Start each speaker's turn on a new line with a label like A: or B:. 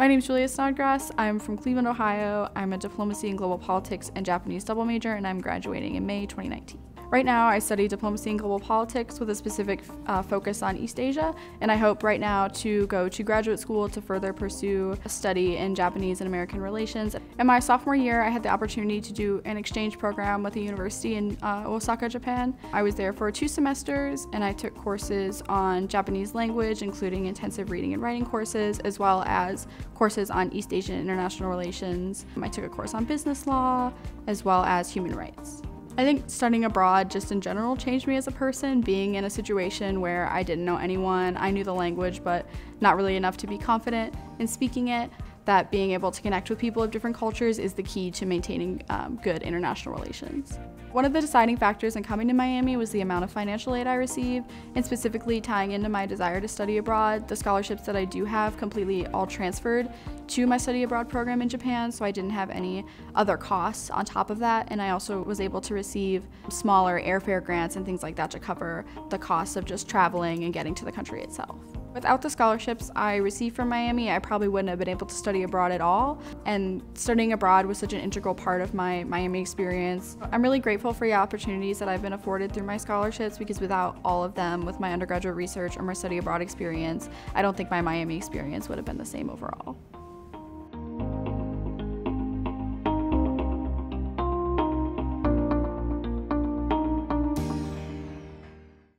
A: My name is Julia Snodgrass. I'm from Cleveland, Ohio. I'm a diplomacy and global politics and Japanese double major, and I'm graduating in May 2019. Right now, I study diplomacy and global politics with a specific uh, focus on East Asia, and I hope right now to go to graduate school to further pursue a study in Japanese and American relations. In my sophomore year, I had the opportunity to do an exchange program with a university in uh, Osaka, Japan. I was there for two semesters, and I took courses on Japanese language, including intensive reading and writing courses, as well as courses on East Asian international relations. I took a course on business law, as well as human rights. I think studying abroad just in general changed me as a person, being in a situation where I didn't know anyone, I knew the language, but not really enough to be confident in speaking it that being able to connect with people of different cultures is the key to maintaining um, good international relations. One of the deciding factors in coming to Miami was the amount of financial aid I received, and specifically tying into my desire to study abroad. The scholarships that I do have completely all transferred to my study abroad program in Japan, so I didn't have any other costs on top of that. And I also was able to receive smaller airfare grants and things like that to cover the costs of just traveling and getting to the country itself. Without the scholarships I received from Miami, I probably wouldn't have been able to study abroad at all. And studying abroad was such an integral part of my Miami experience. I'm really grateful for the opportunities that I've been afforded through my scholarships because without all of them, with my undergraduate research or my study abroad experience, I don't think my Miami experience would have been the same overall.